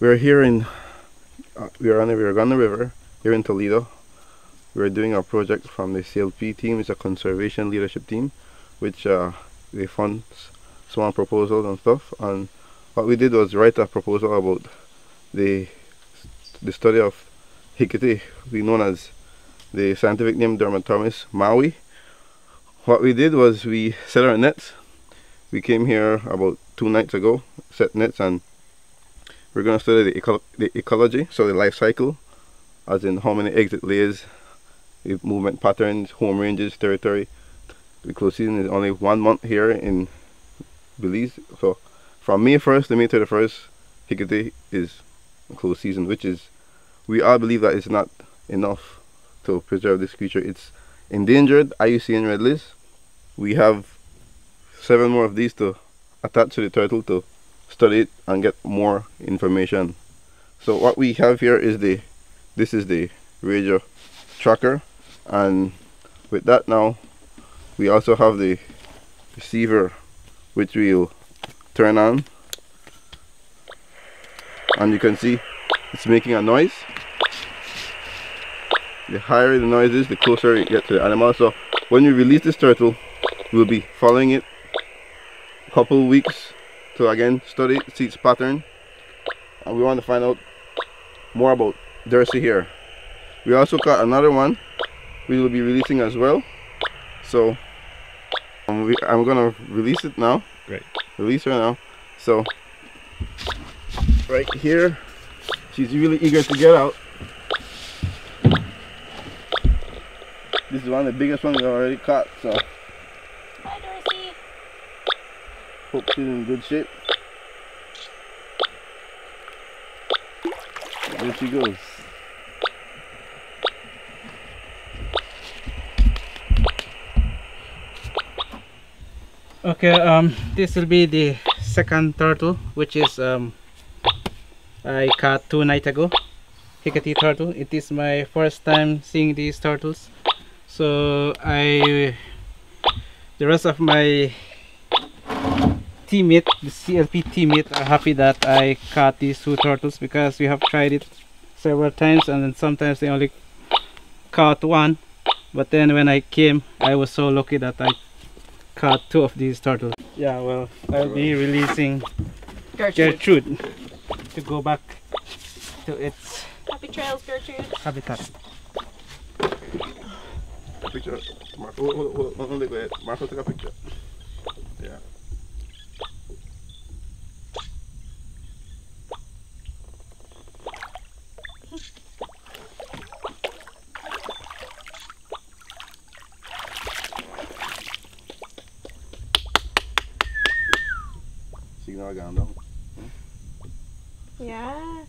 We're here in, uh, we're on the Virgana River here in Toledo. We're doing a project from the CLP team. It's a conservation leadership team, which uh, they fund small proposals and stuff. And what we did was write a proposal about the the study of Hicatee, we known as the scientific name Dermatemys mawii. What we did was we set our nets. We came here about two nights ago, set nets, and we're going to study the, eco the ecology, so the life cycle, as in how many eggs it lays, the movement patterns, home ranges, territory. The close season is only one month here in Belize, so from May 1st to May 31st, Hicatee is close season, which is, we all believe that it's not enough to preserve this creature. It's endangered, IUCN Red List. We have seven more of these to attach to the turtle to study it and get more information. So what we have here is the, this is the radio tracker. And with that now we also have the receiver which we'll turn on. And you can see it's making a noise. The higher the noise is the closer it gets to the animal. So when we release this turtle we'll be following it a couple weeks to again study see its pattern. And we want to find out more about Dercy here. We also got another one we will be releasing as well. So um, we, I'm gonna release it now. Great. Release her now. So right here she's really eager to get out. This is one of the biggest ones we already caught so hope she's in good shape there she goes Okay, um, this will be the second turtle, which is um, I caught two nights ago. Hicatee turtle. It is my first time seeing these turtles, so I, the rest of my teammate, the CLP teammate, are happy that I caught these two turtles because we have tried it several times, and then sometimes they only caught one. But then when I came, I was so lucky that I caught two of these turtles. Yeah, well, I'll be releasing Gertrude to go back to its Happy trails, Gertrude. habitat. picture Marco hold, hold, hold, hold, hold, wait. Marco took a picture yeah Signal gone down. Yeah.